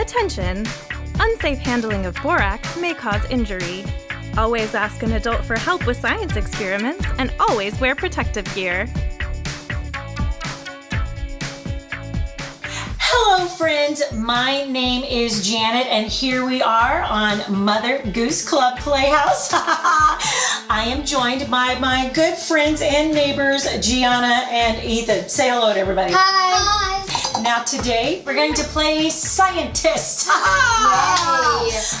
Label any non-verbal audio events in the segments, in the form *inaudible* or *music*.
Attention! Unsafe handling of borax may cause injury. Always ask an adult for help with science experiments and always wear protective gear. Hello, friends. My name is Janet, and here we are on Mother Goose Club Playhouse. *laughs* I am joined by my good friends and neighbors, Gianna and Ethan. Say hello to everybody. Hi. Now, today we're going to play scientist. *laughs*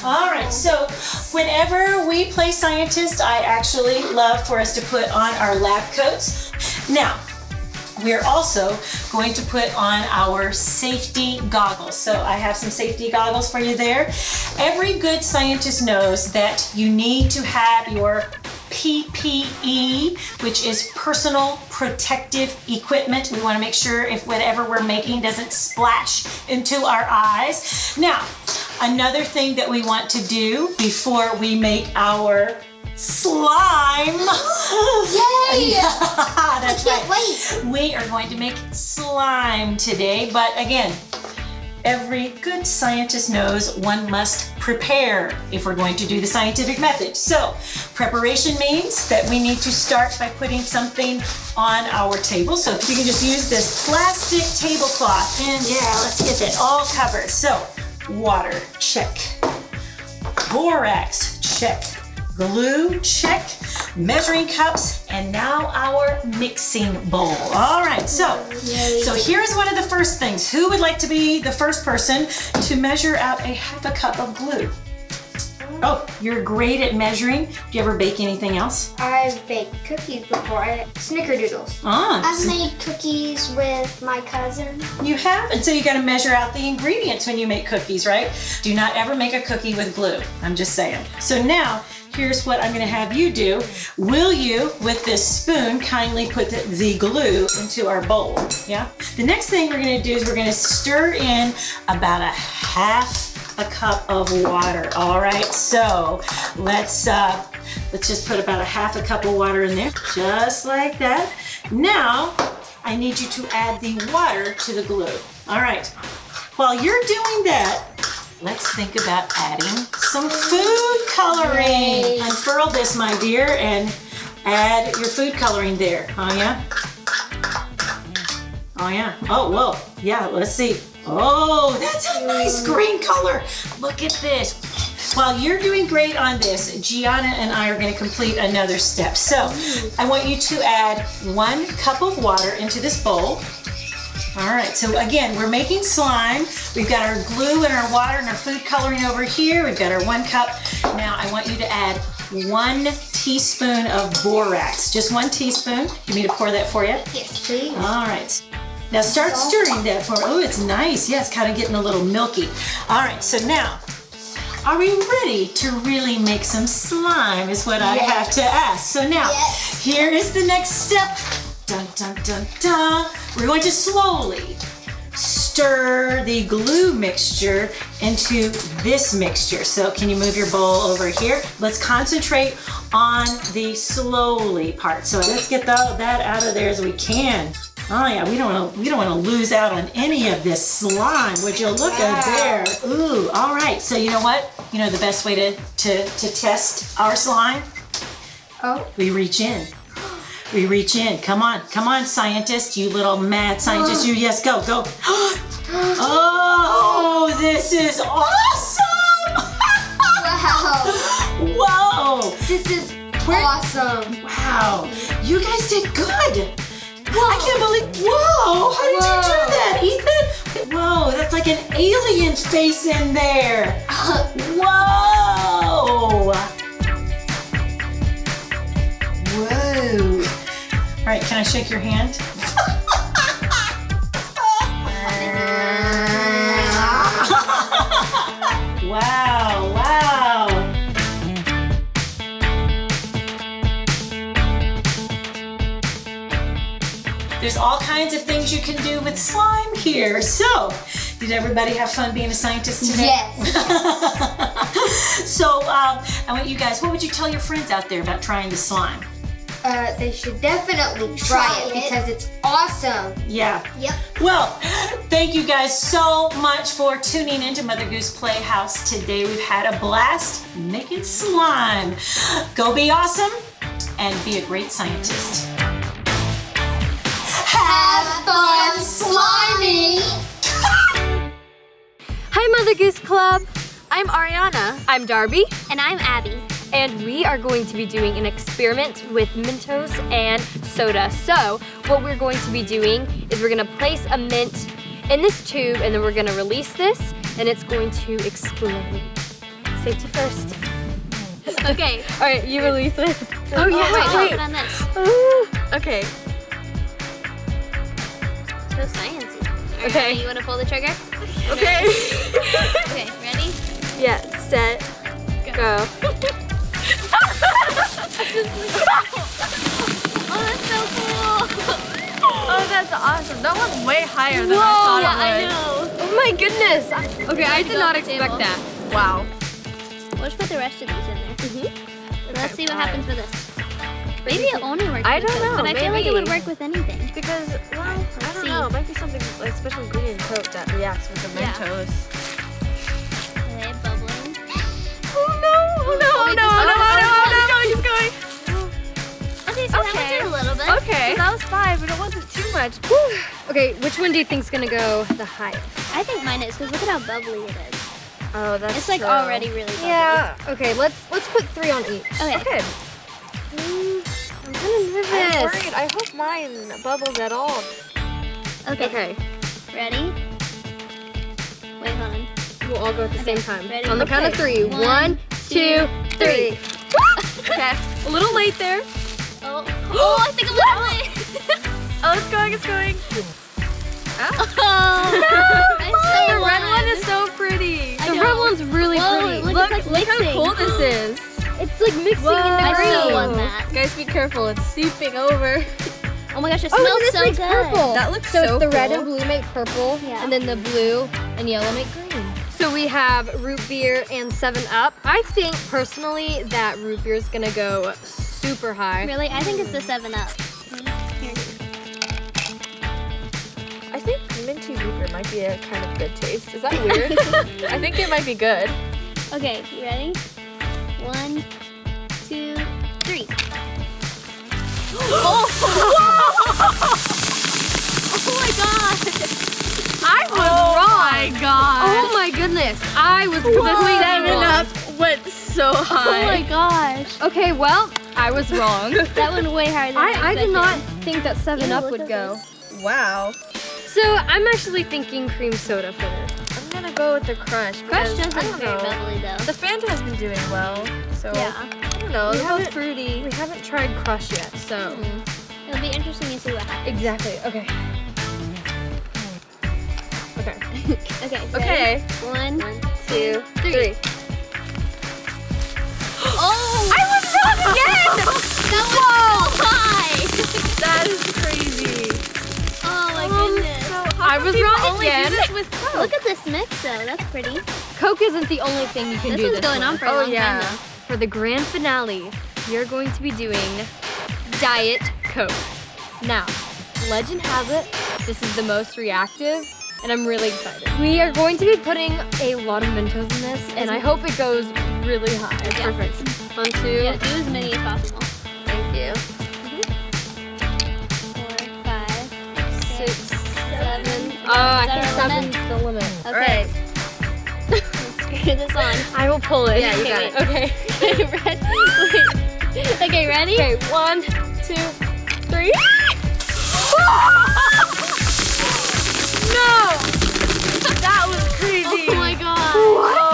All right, so whenever we play scientist, I actually love for us to put on our lab coats. Now, we're also going to put on our safety goggles. So I have some safety goggles for you there. Every good scientist knows that you need to have your PPE, which is personal protective equipment. We want to make sure if whatever we're making doesn't splash into our eyes. Now, another thing that we want to do before we make our slime. *gasps* Yay! *laughs* That's I can't right. We are going to make slime today, but again, every good scientist knows one must prepare if we're going to do the scientific method. So, preparation means that we need to start by putting something on our table. So, if you can just use this plastic tablecloth, and yeah, let's get that all covered. So, water, check. Borax, check. Glue, check. Measuring cups, and now our mixing bowl. All right, so, Yay. so here's one of the first things. Who would like to be the first person to measure out a half a cup of glue? Oh, you're great at measuring. Do you ever bake anything else? I've baked cookies before. I snickerdoodles. Ah, I've made cookies with my cousin. you have? And so you gotta measure out the ingredients when you make cookies, right? Do not ever make a cookie with glue. I'm just saying. So now, here's what I'm gonna have you do. Will you, with this spoon, kindly put the, the glue into our bowl? Yeah? The next thing we're gonna do is we're gonna stir in about a half a cup of water. All right, so let's uh, let's just put about a half a cup of water in there, just like that. Now, I need you to add the water to the glue. All right, while you're doing that, let's think about adding some food coloring. Yay. Unfurl this, my dear, and add your food coloring there. Oh yeah? Oh yeah. Oh, whoa. Yeah, let's see. Oh, that's a nice green color. Look at this. While you're doing great on this, Gianna and I are going to complete another step. So I want you to add one cup of water into this bowl. All right, so again, we're making slime. We've got our glue and our water and our food coloring over here. We've got our one cup. Now I want you to add one teaspoon of borax. Just one teaspoon. You me to pour that for you? Yes, please. All right. Now start stirring that for me. Oh, it's nice. Yeah, it's kind of getting a little milky. All right, so now, are we ready to really make some slime is what I have to ask. So now, Yes. here is the next step. Dun, dun, dun, dun. We're going to slowly stir the glue mixture into this mixture. So can you move your bowl over here? Let's concentrate on the slowly part. So let's get tha- that out of there as we can. Oh yeah, we don't want to we don't want to lose out on any of this slime. Would you look at Wow. there? Ooh, all right. So you know what? You know the best way to to to test our slime? Oh. We reach in. We reach in. Come on, come on, scientist, you little mad scientist. You yes, go, go. *gasps* oh, this is awesome! Wow. *laughs* Whoa! This is Where- awesome. Wow, you guys did good. I can't believe. Whoa! How did you do Whoa. that, Ethan? Whoa, that's like an alien face in there. *laughs* Whoa! Right, can I shake your hand? *laughs* wow! Wow! There's all kinds of things you can do with slime here. So, did everybody have fun being a scientist today? Yes. *laughs* so, um, I want you guys, what would you tell your friends out there about trying the slime? Uh, they should definitely try, Try it, it. because it's awesome. Yeah. Yep. Well, thank you guys so much for tuning into Mother Goose Playhouse today. We've had a blast making slime. Go be awesome and be a great scientist. Have fun slimy. *laughs* Hi, Mother Goose Club. I'm Ariana. I'm Darby. And I'm Abby. And we are going to be doing an experiment with Mentos and soda. So, what we're going to be doing is we're going to place a mint in this tube and then we're going to release this and it's going to explode. Safety first. *laughs* Okay. All right, you release it. Oh, oh wait, yeah, no, wait. put on this. Ooh, okay. So sciencey. Okay. ready? You want to pull the trigger? Okay. *laughs* Okay, ready? yeah, set, go. *laughs* Oh, that's so cool. Oh, that's awesome. That was way higher than I thought yeah, I it would. know. Oh my goodness. Okay, I did not expect table. that. Wow. Let's put the rest of these in there. Mm-hmm. Let's see what happens with this. Maybe it only works I don't know, but I feel like it would work with anything. Because, well, I don't see. know. It might be something like special ingredient coat that reacts with the Yeah. Mentos. Okay, bubbling. Oh no! Oh no! Oh Wait, no! just- Oh no! Okay. did a little bit. Okay. So that was five, but it wasn't too much. Okay, which one do you think's gonna go the highest? I think mine is, because look at how bubbly it is. Oh, that's It's like true. already really bubbly. Yeah. Okay, let's let's put three on each. Okay. Okay. Mm, I'm kind of nervous. I'm worried. I hope mine bubbles at all. Okay. Okay, Ready? Wait, hold on. we'll all go at the Okay, same time. ready? On the count of Okay. three. One, One, two, two, three. *laughs* Okay. A little late there. Oh, oh I think I'm gonna *laughs* Oh, it's going. It's going. Oh, oh. *laughs* I still the red won. one is so pretty. I The know. red one's really Whoa, pretty. look, Look, it's look how cool this is. It's like mixing Whoa. in the I green. still won that. Guys, be careful. It's seeping over. Oh my gosh, it Oh, smells this so makes good. purple. That looks so so it's the red and blue make purple, Yeah. and then the blue and yellow make green. So we have root beer and Seven Up. I think personally that root beer is gonna go super high. Really? I think it's the 7 Up. I think minty root beer might be a kind of good taste. Is that weird? *laughs* I think it might be good. Okay, you ready? One, two, three. *gasps* Oh! *laughs* oh my god! I was wrong. Oh my god. Oh my goodness, I was The completely seven wrong. up went so high. Oh my gosh. Okay, well, I was wrong. *laughs* That went way higher than I, I, I did not think that Seven Ew, Up would at go. wow. So I'm actually thinking cream soda for this. I'm gonna go with the crush. Crush doesn't I don't very know. bubbly though. The Fanta has been doing well, so Yeah. I don't know. We They're haven't- both fruity. We haven't tried Crush yet, so. Mm-hmm. It'll be interesting to see what happens. Exactly, okay. Okay. *laughs* Okay. ready? Okay. One, Two, three. three. With Coke? Look at this mix though, that's pretty. Coke isn't the only thing you can This do one's this is going on with. for a Oh, long yeah. time For the grand finale, you're going to be doing Diet Coke. Now, legend has it, this is the most reactive, and I'm really excited. We are going to be putting a lot of Mentos in this, and I hope it goes really high. Yeah. Perfect. One, two. Yeah, do as many as possible. Thank you. Mm-hmm. Four, five, six, seven. Oh, I Is that think our limit? seven's the limit. Okay. Let's *laughs* screw this on. I will pull it. Yeah, you got wait. it. Okay. Okay, *laughs* ready? Okay, ready? Okay, one, two, three. *laughs* No! That was crazy. Oh my god. Oh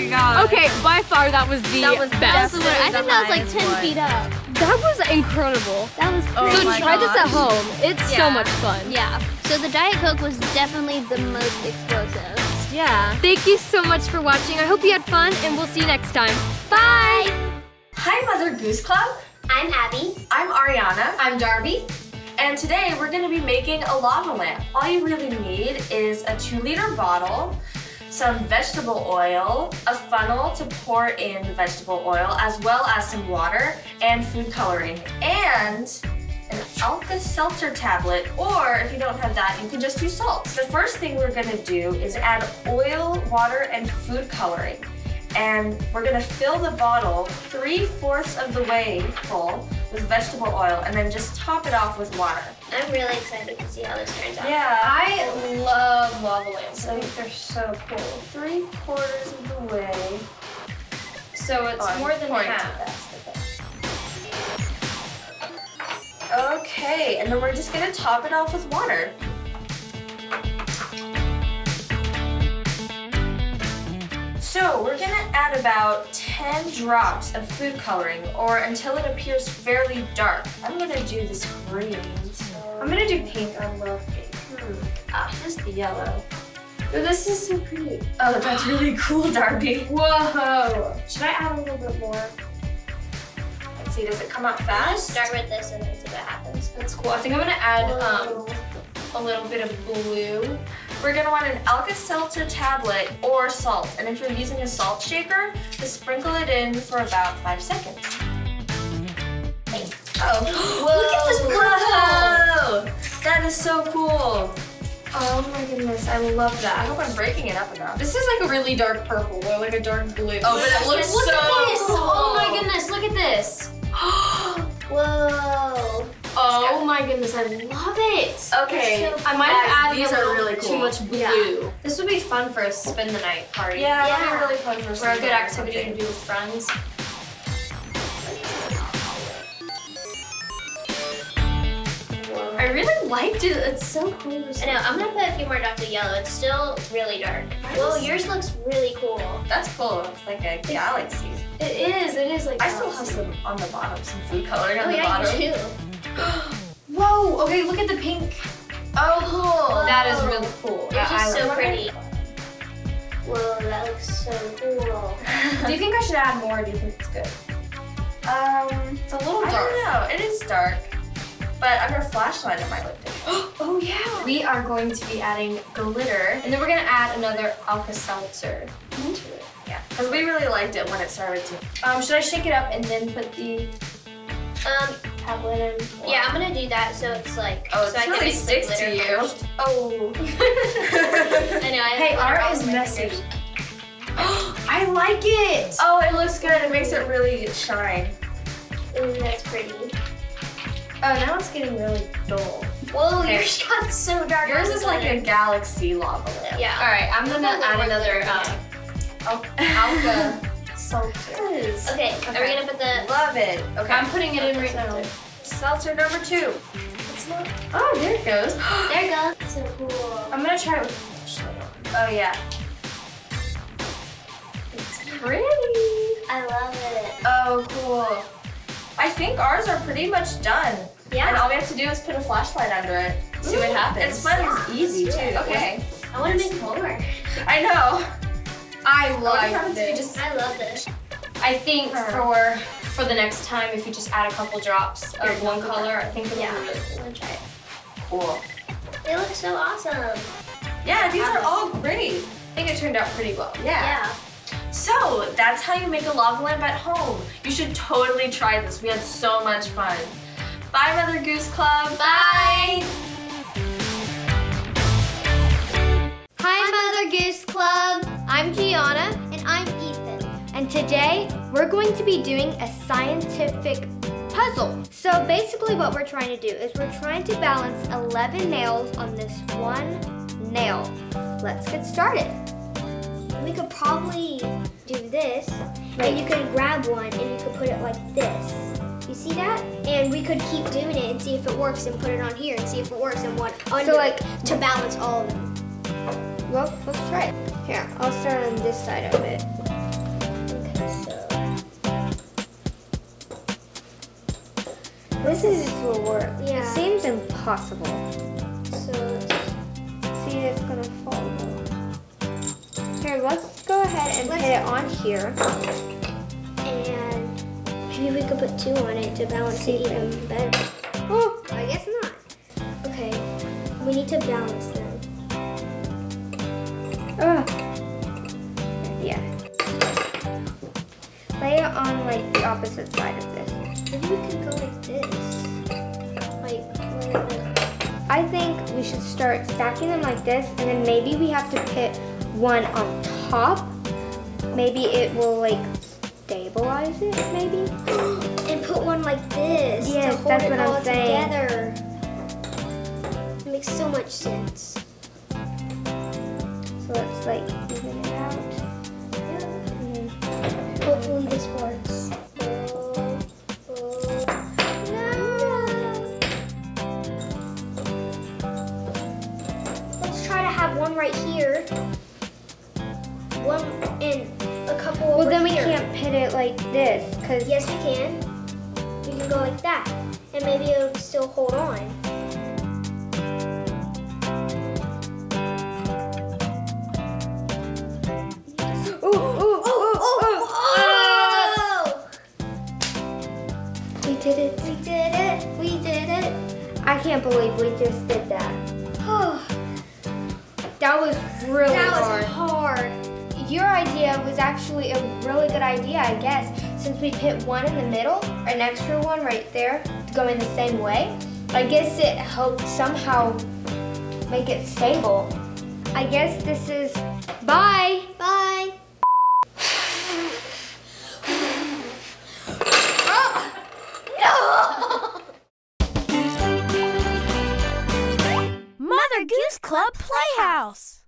my god. Okay, by far that was the That was That was best. the one- I think that was like 10 one. feet up. That was incredible. That was Oh crazy. so my try this at home. It's so much fun. Yeah. So the Diet Coke was definitely the most explosive. Yeah. Thank you so much for watching. I hope you had fun, and we'll see you next time. Bye! Hi, Mother Goose Club. I'm Abby. I'm Ariana, I'm Darby. and today we're going to be making a lava lamp. All you really need is a two liter bottle, some vegetable oil, a funnel to pour in the vegetable oil, as well as some water and food coloring, and an Alka-Seltzer tablet, or if you don't have that, you can just use salt. The first thing we're gonna do is add oil, water, and food coloring. And we're gonna fill the bottle three-fourths of the way full with vegetable oil, and then just top it off with water. I'm really excited to see how this turns out. Yeah. I love lava lamps. I think they're so cool. Three quarters of the way. So it's Oh, more than pouring too half. okay. Okay, and then we're just gonna top it off with water. So we're gonna add about 10 drops of food coloring or until it appears fairly dark. I'm gonna do this green, so I'm gonna do pink. I love pink. ah, just the yellow. Oh, this is so pretty. Oh, that's really *laughs* cool, Darby. Whoa! Should I add a little bit more? Let's see, does it come out Let's fast? start with this and then see what happens. That's cool. I think I'm gonna add um, a little bit of blue. We're gonna want an Alka-Seltzer tablet or salt. And if you're using a salt shaker, just sprinkle it in for about five seconds. Oh, *gasps* Look at this Whoa! That is so cool. Oh my goodness, I love that. I hope I'm breaking it up enough. This is like a really dark purple or like a dark blue. Oh, but it looks look so at this! cool. Oh my goodness, look at this! *gasps* Whoa. Oh my goodness, I love it! Okay. I might Guys, have added these a are little really too much blue. Yeah. This would be fun for a spend the night party. Yeah, Yeah. that'd be really fun for For a good activity to do with friends. I really liked it. It's so cool. I know, I'm gonna put a few more dots of yellow. It's still really dark. Whoa, yours looks really cool. That's cool. It's like a galaxy. It is. It is like. I still have some on the bottom, some food coloring oh, on Oh the yeah, bottom. you do. *laughs* *gasps* Whoa. Okay, look at the pink. Oh, cool. That is really cool. It's I- is I so pretty. it. Whoa, that looks so cool. *laughs* Do you think I should add more? Or do you think it's good? Um, It's a little dark. I dark. don't know. It is dark, but under a flashlight it might look different. *gasps* Oh yeah. We are going to be adding glitter, and then we're gonna add another Alka-Seltzer into it. yeah, because we really liked it when it started to. Um, should I shake it up and then put the Um, tablet in? yeah, I'm gonna do that so it's like Oh, so it I can really mix the sticks to you. first. Oh. *laughs* I know. I Hey, art is messy. fingers. *gasps* I like it. oh, it looks good. It makes it really shine. Ooh, that's pretty. Oh, now it's getting really dull. Whoa, Okay. yours got so dark. Yours is like a galaxy lava lamp. Yeah. All right, I'm gonna Put a little add another glitter um, Al- Alka-Seltzer. Okay, are we gonna put the? Love it. Okay. I'm putting it in right now. Seltzer number two. It's not. Oh, there it goes. *gasps* There you go. So cool. I'm gonna try it with. Oh yeah. It's pretty. I love it. Oh cool. I think ours are pretty much done. Yeah. And all we have to do is put a flashlight under it. See what happens. It's fun. It's easy too. Okay. I want to make more. I know. I What like happens if you this. just I love this. I think Her. for for the next time, if you just add a couple drops Here, of one color, I think it'll Yeah. be really I'm gonna try it. cool? They look so awesome. Yeah, these are all great. I think it turned out pretty well. Yeah. Yeah. So that's how you make a lava lamp at home. You should totally try this. We had so much fun. Bye, Mother Goose Club. Bye. Hi, Mother Goose Club. I'm Gianna. And I'm Ethan. And today we're going to be doing a scientific puzzle. So basically what we're trying to do is we're trying to balance 11 nails on this one nail. Let's get started. We could probably do this, and you could grab one and you could put it like this. You see that? And we could keep doing it and see if it works and put it on here and see if it works and one under So, like- to balance all of them. Well, let's try it. Here, I'll start on this side of it. Okay, so This is just will work. Yeah. It seems impossible. so let's See, if it's gonna fall. Here, let's go ahead and Let's- put it on here. and maybe we could put two on it to balance it even better. Oh, I guess not. Okay, we need to balance Ugh. Yeah. Lay it on like the opposite side of this. Maybe we can go like this. Like, I think we should start stacking them like this and then maybe we have to put one on top. Maybe it will like stabilize it maybe. and put one like this yes, to hold that's it what all I'm saying. together. It makes so much sense. Like even it out. Then- Hopefully this works. Let's try to have one right here. One and a couple Well, then we here. can't put it like this, cause Yes, we can. We can go like that, and maybe it'll still hold on. I can't believe we just did that. *sighs* That was really that hard. was hard. Your idea was actually a really good idea, I guess, since we put one in the middle, an extra one right there going the same way. I guess it helped somehow make it stable. I guess this is. Bye. Club Playhouse.